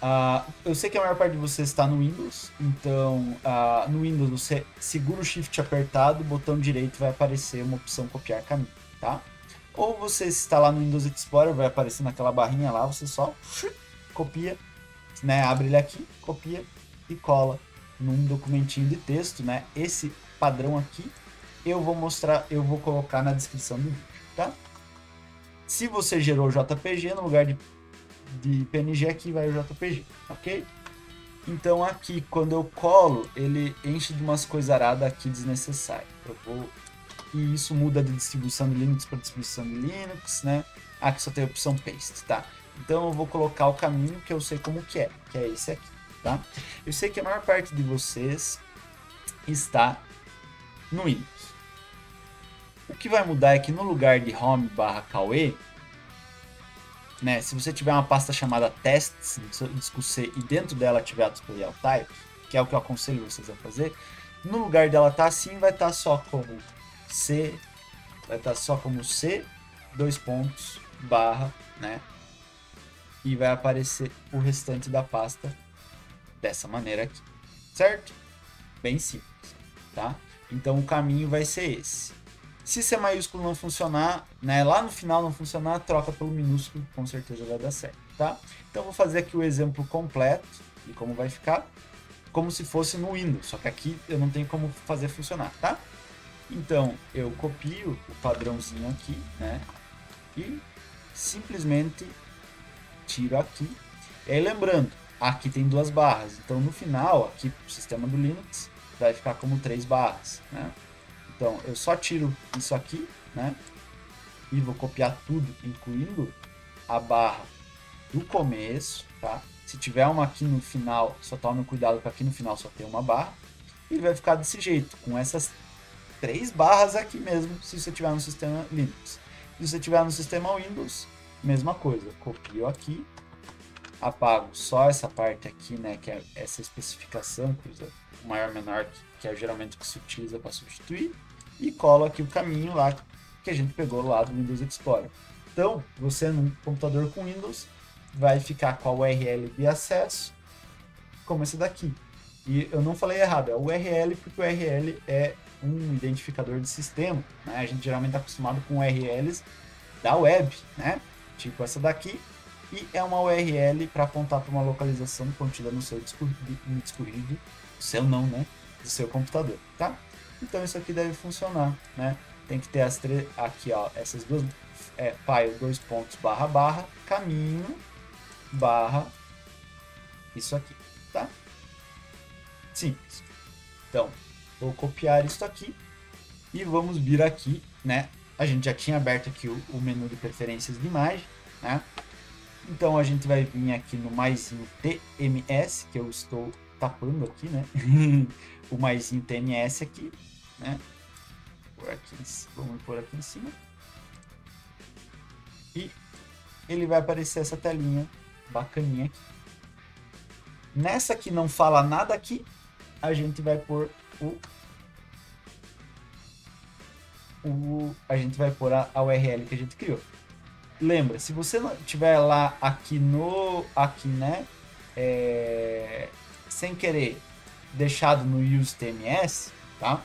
Uh, eu sei que a maior parte de vocês está no Windows, então uh, no Windows você segura o Shift apertado, botão direito vai aparecer uma opção copiar caminho, tá? Ou você está lá no Windows Explorer, vai aparecer naquela barrinha lá, você só copia, né? Abre ele aqui, copia e cola num documentinho de texto, né? Esse padrão aqui eu vou mostrar, eu vou colocar na descrição do vídeo, tá? Se você gerou JPG, no lugar de, de PNG aqui vai o JPG, ok? Então aqui, quando eu colo, ele enche de umas coisaradas aqui desnecessárias. Eu vou... E isso muda de distribuição de Linux para distribuição de Linux, né? Aqui só tem a opção Paste, tá? Então eu vou colocar o caminho que eu sei como que é, que é esse aqui, tá? Eu sei que a maior parte de vocês está no Windows. O que vai mudar é que no lugar de home barra Cauê, né, se você tiver uma pasta chamada tests no disco C e dentro dela tiver tutorial type, que é o que eu aconselho vocês a fazer, no lugar dela tá assim, vai estar tá só como C, vai estar só como C, dois pontos, barra, né, e vai aparecer o restante da pasta dessa maneira aqui, certo? Bem simples, tá? Então o caminho vai ser esse. Se C maiúsculo não funcionar, né, lá no final não funcionar, troca pelo minúsculo, com certeza vai dar certo, tá? Então vou fazer aqui o exemplo completo de como vai ficar, como se fosse no Windows, só que aqui eu não tenho como fazer funcionar, tá? Então eu copio o padrãozinho aqui, né, e simplesmente tiro aqui. E aí lembrando, aqui tem duas barras, então no final, aqui o sistema do Linux, vai ficar como três barras, né? Então, eu só tiro isso aqui, né? E vou copiar tudo, incluindo a barra do começo, tá? Se tiver uma aqui no final, só tome cuidado que aqui no final só tem uma barra. E vai ficar desse jeito, com essas três barras aqui mesmo, se você tiver no sistema Linux. Se você tiver no sistema Windows, mesma coisa. Copio aqui, apago só essa parte aqui, né, que é essa especificação, coisa maior menor, que é geralmente o que se utiliza para substituir e colo aqui o caminho lá que a gente pegou lá do Windows Explorer. Então, você num computador com Windows vai ficar com a URL de acesso como esse daqui. E eu não falei errado, é o URL porque o URL é um identificador de sistema. Né? A gente geralmente está acostumado com URLs da web, né? tipo essa daqui, e é uma URL para apontar para uma localização contida no seu disco, no disco rígido, seu não, né? Do seu computador, tá? Então isso aqui deve funcionar, né? Tem que ter as três, aqui ó, essas duas, é, pai, dois pontos, barra, barra, caminho, barra, isso aqui, tá? Simples. Então, vou copiar isso aqui e vamos vir aqui né? A gente já tinha aberto aqui o, o menu de preferências de imagem, né? Então a gente vai vir aqui no maisinho TMS, que eu estou tapando aqui, né? o maisinho TMS aqui, né? Por aqui, vamos pôr aqui em cima. E ele vai aparecer essa telinha bacaninha aqui. Nessa que não fala nada aqui, a gente vai pôr o, o a gente vai pôr a, a URL que a gente criou. Lembra, se você tiver lá aqui no aqui, né, é, sem querer deixado no use TMS, tá?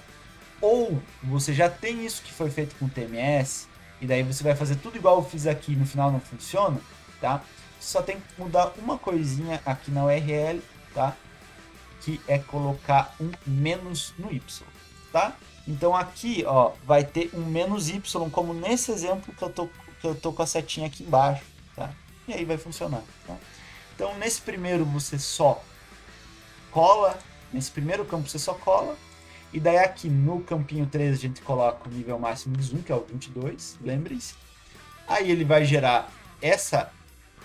Ou você já tem isso que foi feito com TMS e daí você vai fazer tudo igual eu fiz aqui no final não funciona, tá? Só tem que mudar uma coisinha aqui na URL, tá? Que é colocar um menos no Y, tá? Então aqui, ó, vai ter um menos Y, como nesse exemplo que eu tô, que eu tô com a setinha aqui embaixo, tá? E aí vai funcionar, tá? Então nesse primeiro você só cola, nesse primeiro campo você só cola, e daí aqui no campinho 3 a gente coloca o nível máximo de zoom, que é o 22, lembre-se. Aí ele vai gerar essa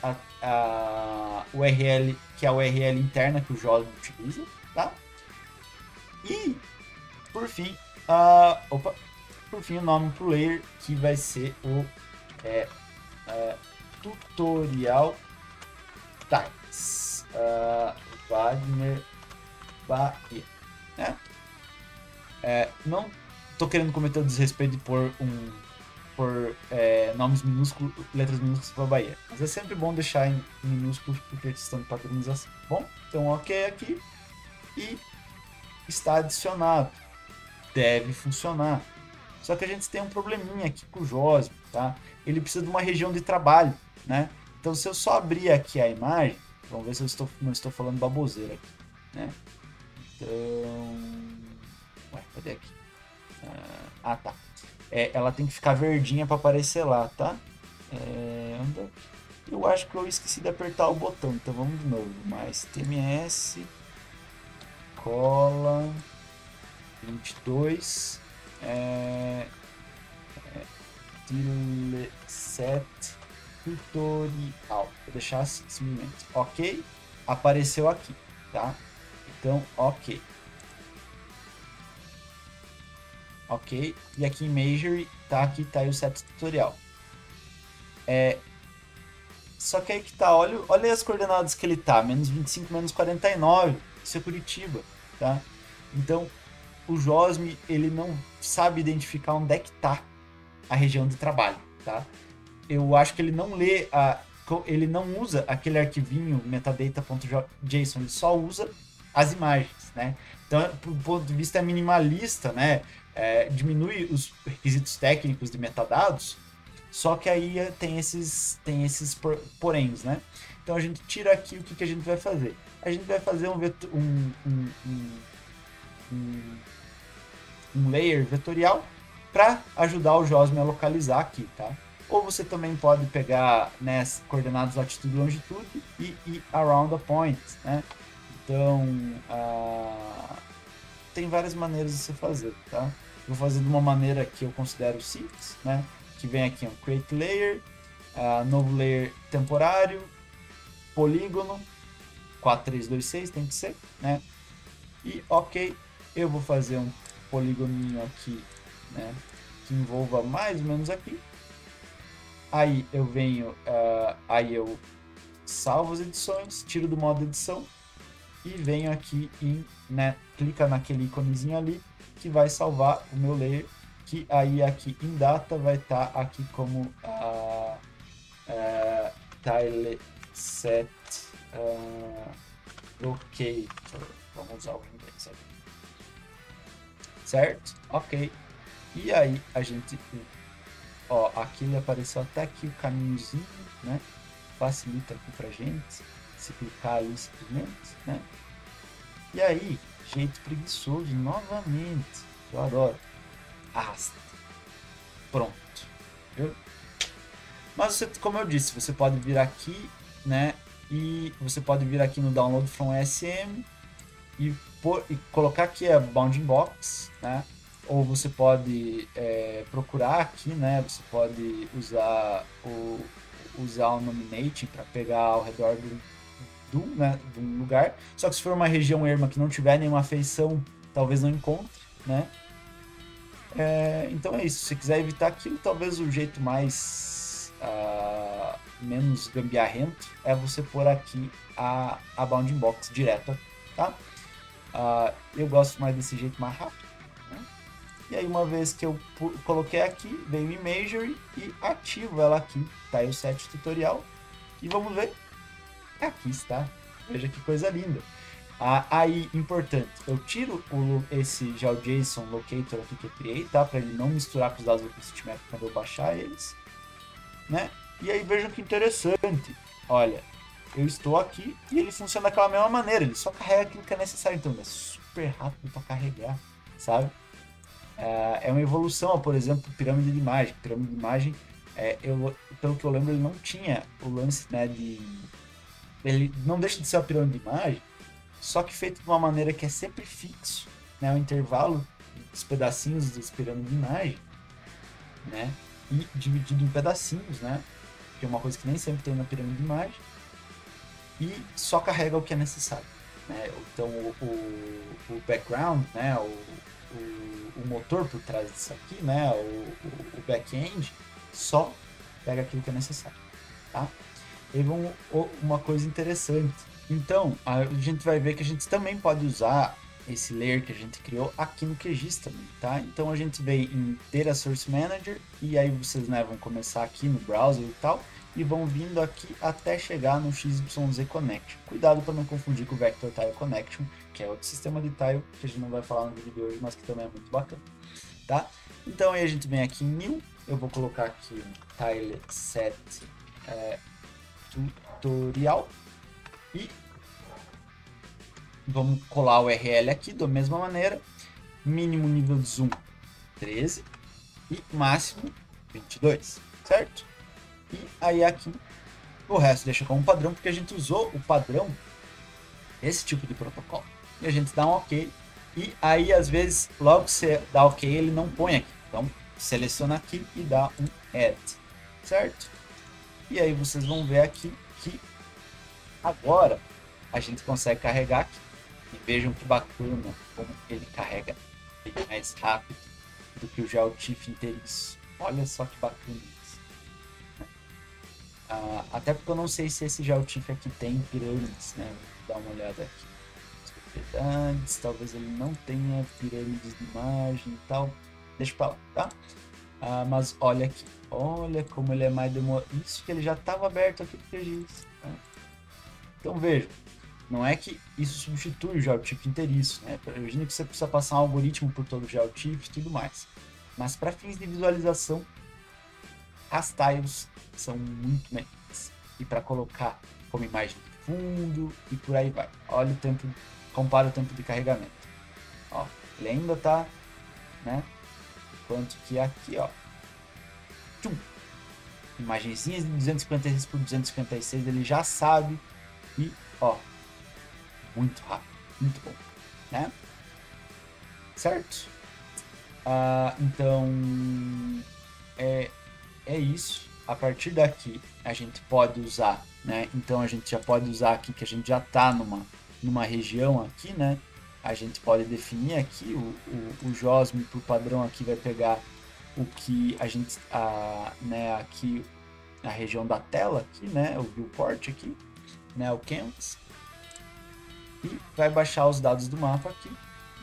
a, a URL, que é a URL interna que o JOS utiliza, tá? E, por fim, uh, opa, por fim, o nome pro layer, que vai ser o é, é, tutorial. Uh, Wagner Bahia, né? É, não tô querendo cometer o desrespeito de pôr um por é, nomes minúsculos, letras minúsculas para Bahia. Mas é sempre bom deixar em minúsculos porque estão de padronização. Bom, então ok aqui e está adicionado. Deve funcionar. Só que a gente tem um probleminha aqui com o JOSM, tá? Ele precisa de uma região de trabalho, né? Então se eu só abrir aqui a imagem, vamos ver se eu estou, não estou falando baboseira aqui, né? Então... Ué, cadê aqui? Ah, tá é, ela tem que ficar verdinha para aparecer lá, tá? É, eu acho que eu esqueci de apertar o botão, então vamos de novo. Mais TMS, cola, 22, é, é, set tutorial. Vou deixar assim, simplesmente. Ok? Apareceu aqui, tá? Então, ok. Ok? E aqui em Major, tá? Aqui tá aí o set tutorial. É, só que aí que tá, olha, olha as coordenadas que ele tá, menos 25, menos 49, isso é Curitiba, tá? Então, o JOSM, ele não sabe identificar onde é que tá a região de trabalho, tá? Eu acho que ele não lê a... ele não usa aquele arquivinho metadata.json, ele só usa as imagens, né? Então, do ponto de vista minimalista, né? É, diminui os requisitos técnicos de metadados, só que aí tem esses, tem esses por, poréns, né? Então a gente tira aqui o que, que a gente vai fazer. A gente vai fazer um, vetor, um, um, um, um layer vetorial para ajudar o JOSM a localizar aqui, tá? Ou você também pode pegar né, coordenadas latitude e longitude e, e around a point, né? Então, uh, tem várias maneiras de se fazer, tá? Vou fazer de uma maneira que eu considero simples, né? Que vem aqui um create layer, uh, novo layer temporário, polígono, 4326 tem que ser, né? E ok, eu vou fazer um polígoninho aqui, né? Que envolva mais ou menos aqui. Aí eu venho, uh, aí eu salvo as edições, tiro do modo edição e venho aqui em, né, clica naquele íconezinho ali que vai salvar o meu layer, que aí aqui em data vai estar tá aqui como a uh, tile set uh, ok. Vamos usar o inglês aqui. Certo? Ok. E aí a gente, ó, aqui ele apareceu até aqui o caminhozinho, né? Facilita aqui pra gente se clicar ali simplesmente, né? E aí, jeito preguiçoso novamente. Eu adoro. Arrasta. Pronto. Viu? Mas você, como eu disse, você pode vir aqui, né? E você pode vir aqui no Download from SM e, por, e colocar aqui a Bounding Box, né? ou você pode é, procurar aqui, né? Você pode usar o usar o nominating para pegar ao redor do, do, né, do lugar. Só que se for uma região erma que não tiver nenhuma feição, talvez não encontre, né? É, então é isso. Se quiser evitar aquilo, talvez o jeito mais uh, menos gambiarrento é você pôr aqui a, a bounding box direto, tá? Uh, eu gosto mais desse jeito mais rápido. E aí uma vez que eu coloquei aqui, veio Imagery e ativo ela aqui, tá o set tutorial. E vamos ver. Aqui está. Veja que coisa linda. Ah, aí, importante, eu tiro o, esse já JSON Locator aqui que eu criei, tá? Para ele não misturar com os dados do OpenStreetMap quando eu baixar eles, né? E aí vejam que interessante. Olha, eu estou aqui e ele funciona daquela mesma maneira, ele só carrega aquilo que é necessário, então é super rápido para carregar, sabe? É, é uma evolução, por exemplo, pirâmide de imagem. Pirâmide de imagem, é, eu, pelo que eu lembro, ele não tinha o lance né, de. Ele não deixa de ser uma pirâmide de imagem, só que feito de uma maneira que é sempre fixo, né, o intervalo dos pedacinhos das pirâmides de imagem, né, e dividido em pedacinhos, né, que é uma coisa que nem sempre tem na pirâmide de imagem, e só carrega o que é necessário. Né? Então, o, o, o background, né, o, o, o motor por trás disso aqui, né, o, o back-end, só pega aquilo que é necessário, tá? E vamos, uma coisa interessante. Então, a gente vai ver que a gente também pode usar esse layer que a gente criou aqui no QGIS também, tá? Então a gente vem em Data Source Manager e aí vocês né, vão começar aqui no browser e tal e vão vindo aqui até chegar no XYZ Connection. Cuidado para não confundir com o Vector Tile Connection, que é outro sistema de tile que a gente não vai falar no vídeo de hoje, mas que também é muito bacana, tá? Então aí a gente vem aqui em New, eu vou colocar aqui um Tile Set é, Tutorial e vamos colar o URL aqui da mesma maneira, mínimo nível de zoom 13 e máximo 22, certo? E aí aqui o resto deixa como padrão, porque a gente usou o padrão, esse tipo de protocolo e a gente dá um OK. E aí, às vezes, logo que você dá OK, ele não põe aqui. Então, seleciona aqui e dá um Add, certo? E aí vocês vão ver aqui que agora a gente consegue carregar aqui. E vejam que bacana como ele carrega bem mais rápido do que o GeoTIFF inteiriço. Olha só que bacana isso. Ah, até porque eu não sei se esse GeoTIFF aqui tem pirâmides, né? Vou dar uma olhada aqui propriedades, talvez ele não tenha pirâmides de imagem e tal. Deixa pra lá, tá? Ah, mas olha aqui, olha como ele é mais demorado. Isso que ele já estava aberto aqui pro QGIS. Tá? Então veja, não é que isso substitui o GeoTIFF inteiriço, né? Imagina que você precisa passar um algoritmo por todo o GeoTIFF e tudo mais. Mas para fins de visualização, as tiles são muito melhores. E para colocar como imagem de fundo e por aí vai. Olha o tempo compara o tempo de carregamento. Ó, ele ainda tá, né? Enquanto que aqui, ó, tchum, imagenzinhas de 256 por 256, ele já sabe e, ó, muito rápido, muito bom, né? Certo? Ah, então, é, é isso. A partir daqui, a gente pode usar, né? Então, a gente já pode usar aqui que a gente já tá numa numa região aqui, né? A gente pode definir aqui, o, o, o JOSM por padrão aqui vai pegar o que a gente, a, né, aqui a região da tela aqui, né, o viewport aqui, né, o canvas, e vai baixar os dados do mapa aqui,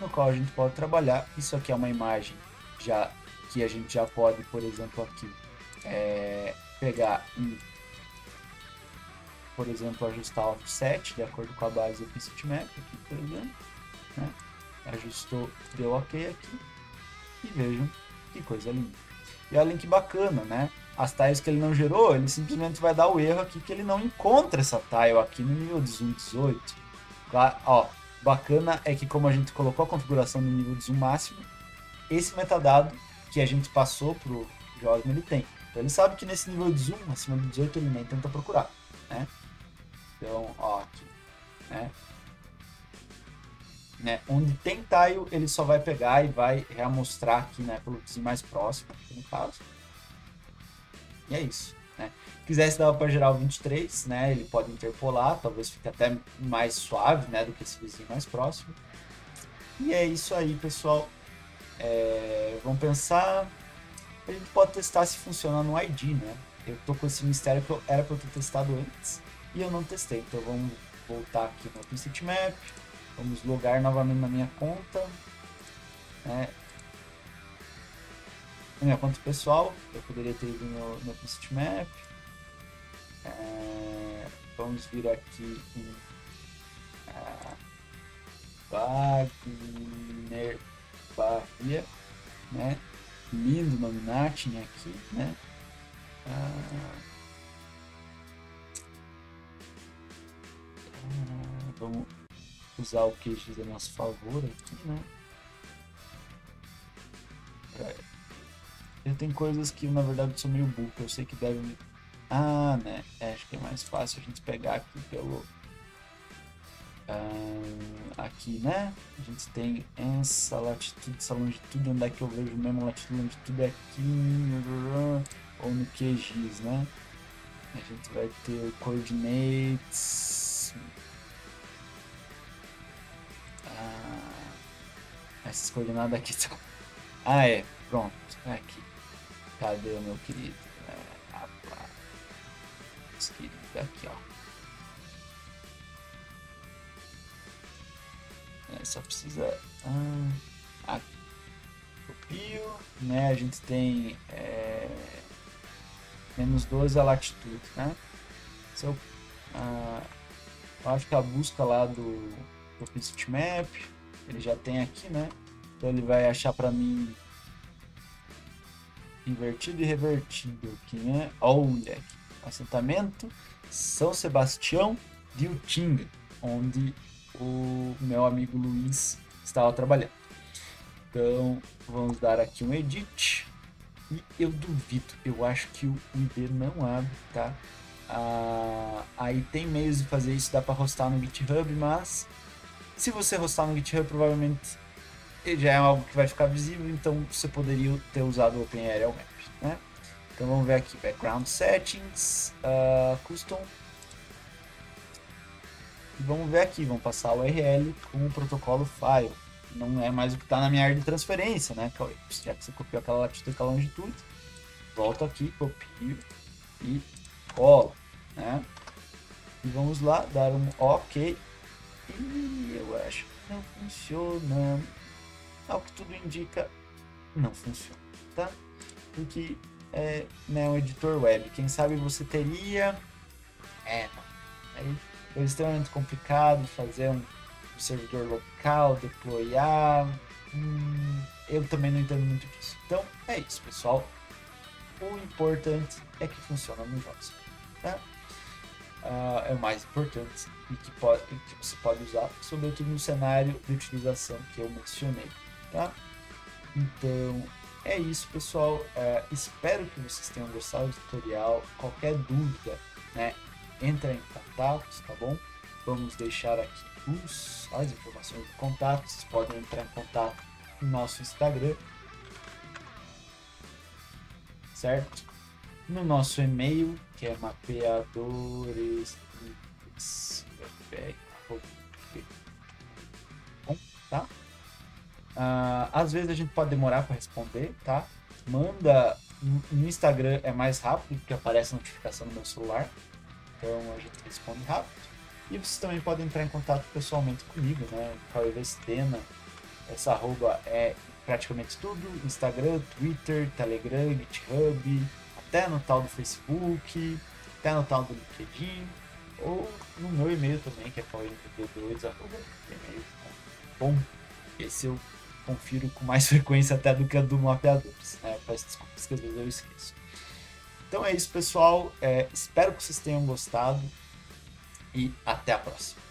no qual a gente pode trabalhar. Isso aqui é uma imagem já que a gente já pode, por exemplo, aqui é, pegar e por exemplo, ajustar o offset de acordo com a base do aqui, por exemplo. Né? Ajustou, deu ok aqui. E vejam que coisa linda. E olhem que bacana, né? As tiles que ele não gerou, ele simplesmente vai dar o erro aqui que ele não encontra essa tile aqui no nível 18. Claro, ó, bacana é que como a gente colocou a configuração no nível de zoom máximo, esse metadado que a gente passou pro Josmo ele tem. Então ele sabe que nesse nível de zoom, acima de 18, ele nem tenta procurar, né? Então, ó, aqui, né? Né? Onde tem tile, ele só vai pegar e vai reamostrar aqui, né? Pelo vizinho mais próximo, no caso. E é isso, né? Quisesse dar para gerar o 23, né? Ele pode interpolar, talvez fique até mais suave, né? Do que esse vizinho mais próximo. E é isso aí, pessoal. É, vamos pensar. A gente pode testar se funciona no ID, né? Eu tô com esse mistério que eu, era para eu ter testado antes e eu não testei. Então vamos voltar aqui no OpenStreetMap. Vamos logar novamente na minha conta. Né? Na minha conta pessoal, eu poderia ter ido no, no OpenStreetMap. É, vamos vir aqui em é, Wagner Bahia, né? Lindo nome aqui, né? Ah, vamos usar o QGIS a nosso favor aqui, né? É. Eu tenho coisas que na verdade são meio burro, eu sei que devem. Ah, né? É, acho que é mais fácil a gente pegar aqui pelo. Ah, aqui, né? A gente tem essa latitude, essa longitude, onde é que eu vejo mesmo latitude longitude é aqui ou no QGIS, né? A gente vai ter coordinates. Ah, essas coordenadas aqui estão. Ah, é. Pronto. É aqui. Cadê o meu querido? É, rapaz. Esse querido aqui, ó. É, só precisa. Ah, aqui. Copio. Né? A gente tem. É, menos 12 a latitude, né? Se eu, ah, eu acho que a busca lá do, do OpenStreetMap, ele já tem aqui, né? Então ele vai achar para mim invertido e revertido aqui, né? Olha aqui, assentamento São Sebastião de Utinga, onde o meu amigo Luiz estava trabalhando. Então vamos dar aqui um edit e eu duvido, eu acho que o ID não abre, tá? Ah, aí tem meios de fazer isso, dá para hostar no GitHub, mas se você hostar no GitHub, provavelmente já é algo que vai ficar visível, então você poderia ter usado o OpenARL Map, né? Então vamos ver aqui, Background Settings, uh, Custom. E vamos ver aqui, vamos passar o URL com o protocolo File não é mais o que está na minha área de transferência, né, Já que você copiou aquela latitude e aquela longitude, volto aqui, copio e colo, né? E vamos lá, dar um OK. E eu acho que não funciona. Ao que tudo indica, não funciona, tá? Porque é né, um editor web. Quem sabe você teria... É, não. Foi extremamente complicado fazer um servidor local, deployar. Hum, eu também não entendo muito disso. Então é isso, pessoal. O importante é que funciona no JavaScript. Tá? Uh, é o mais importante e que, pode, que você pode usar, sobretudo no cenário de utilização que eu mencionei. Tá? Então é isso, pessoal. Uh, espero que vocês tenham gostado do tutorial. Qualquer dúvida, né, entra em contato, tá bom? Vamos deixar aqui os, as informações de contato. Vocês podem entrar em contato no nosso Instagram, certo? No nosso e-mail, que é mapeadores tá? Uh, às vezes a gente pode demorar para responder, tá? Manda no Instagram é mais rápido, porque aparece a notificação no meu celular. Então a gente responde rápido. E vocês também podem entrar em contato pessoalmente comigo, né? Cauê Vestena. Essa arroba é praticamente tudo: Instagram, Twitter, Telegram, GitHub, até no tal do Facebook, até no tal do LinkedIn, ou no meu e-mail também, que é cauê2 arroba e-mail. Bom, esse eu confiro com mais frequência até do que a do Mapeadores. Né? Peço desculpas que às vezes eu esqueço. Então é isso, pessoal. É, espero que vocês tenham gostado e até a próxima.